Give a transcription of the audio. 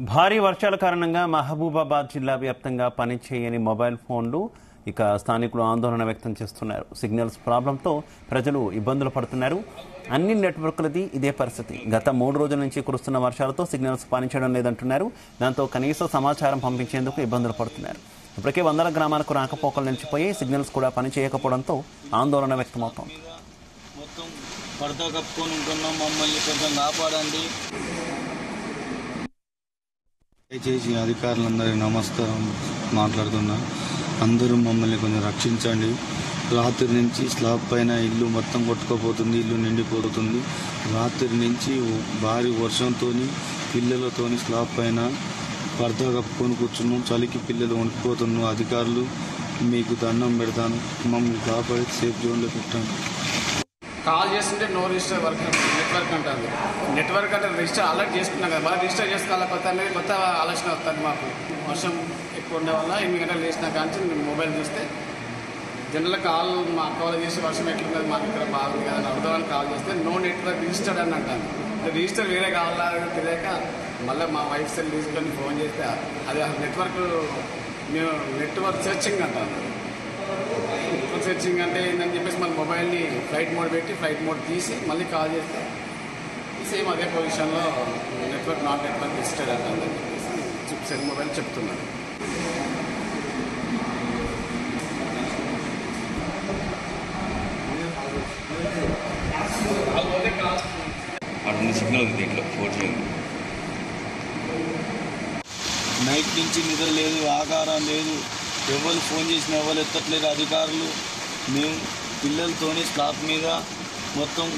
భారీ వర్షాల కారణంగా మహబూబాబాద్ జిల్లా వ్యాప్తంగా పనిచేయని మొబైల్ ఫోన్లు ఇక స్థానికులు ఆందోళన వ్యక్తం చేస్తున్నారు. సిగ్నల్స్ ప్రాబ్లంతో ప్రజలు ఇబ్బందులు పడుతున్నారు. అన్ని నెట్వర్క్లది ఇదే పరిస్థితి. గత మూడు రోజుల నుంచి కురుస్తున్న వర్షాలతో సిగ్నల్స్ పనిచేయడం లేదంటున్నారు. దాంతో కనీస సమాచారం పంపించేందుకు ఇబ్బందులు పడుతున్నారు. ఇప్పటికే వందల గ్రామాలకు రాకపోకలు నిలిచిపోయి సిగ్నల్స్ కూడా పనిచేయకపోవడంతో ఆందోళన వ్యక్తమవుతోంది. మొత్తం పడతా కప్పుకొని ఉంటున్నాం. మమ్మల్ని కొంచెం కాపాడండి. దయచేసి అధికారులందరికీ నమస్కారం మాట్లాడుతున్నా. అందరూ మమ్మల్ని కొంచెం రక్షించండి. రాత్రి నుంచి స్లాబ్ పైన ఇల్లు మొత్తం కొట్టుకోపోతుంది ఇల్లు నిండిపోతుంది. రాత్రి నుంచి భారీ వర్షంతో పిల్లలతోని స్లాబ్ పైన పరదా కప్పుకొని కూర్చున్నాం. చలికి పిల్లలు వణికిపోతున్నాం అధికారులు మీకు దండం పెడతాను. మమ్మల్ని కాపాడి సేఫ్ జోన్లో పెట్టాను కాల్ చేస్తుంటే నో రిజిస్టర్ వర్క్ నెట్వర్క్ అంటారు నెట్వర్క్ అంటే రిజిస్టర్ అలర్ట్ చేసుకున్నాం కదా మళ్ళీ రిజిస్టర్ చేసుకోవాలి కొత్త అనేది కొత్త ఆలోచన వస్తుంది మాకు. వర్షం ఎక్కువ ఉండే వల్ల ఎనిమిది గంటలు చేసిన కానీ మేము మొబైల్ చూస్తే జనరల్ కాల్ మా అక్క వాళ్ళు చేసి వర్షం ఎట్లున్నది మాకు ఇక్కడ బాగుంది కదా అని కాల్ చేస్తే నో నెట్వర్క్ రిజిస్టర్డ్ అని అంటాను రిజిస్టర్ వేరే కావాలా తెలియక మళ్ళీ మా వైఫ్ సెల్ తీసుకొని ఫోన్ చేస్తే అది నెట్వర్క్ మేము నెట్వర్క్ సెర్చింగ్ అంటాను నెట్వర్క్ సెర్చింగ్ అంటే ఏంటని చెప్పేసి మన మొబైల్ని ఫ్లైట్ మోడ్ పెట్టి ఫ్లైట్ మోడ్ తీసి మళ్ళీ కాల్ చేస్తే సేమ్ అదే పొజిషన్లో నెట్వర్క్ నాట్ నెట్వర్క్ రిజిస్టర్డ్ అంటుందని చెప్పేసి సెల్ మొబైల్ చెప్తున్నాను సిగ్నల్ ఉంది దీంట్లో ఫోర్ జీ ఉంది. నైట్ నుంచి నిద్ర లేదు ఆకారం లేదు ఎవరు ఫోన్ చేసినా ఎవరు ఎత్తట్లేదు అధికారులు. మేము పిల్లలతోని స్లాబ్ మీద మొత్తం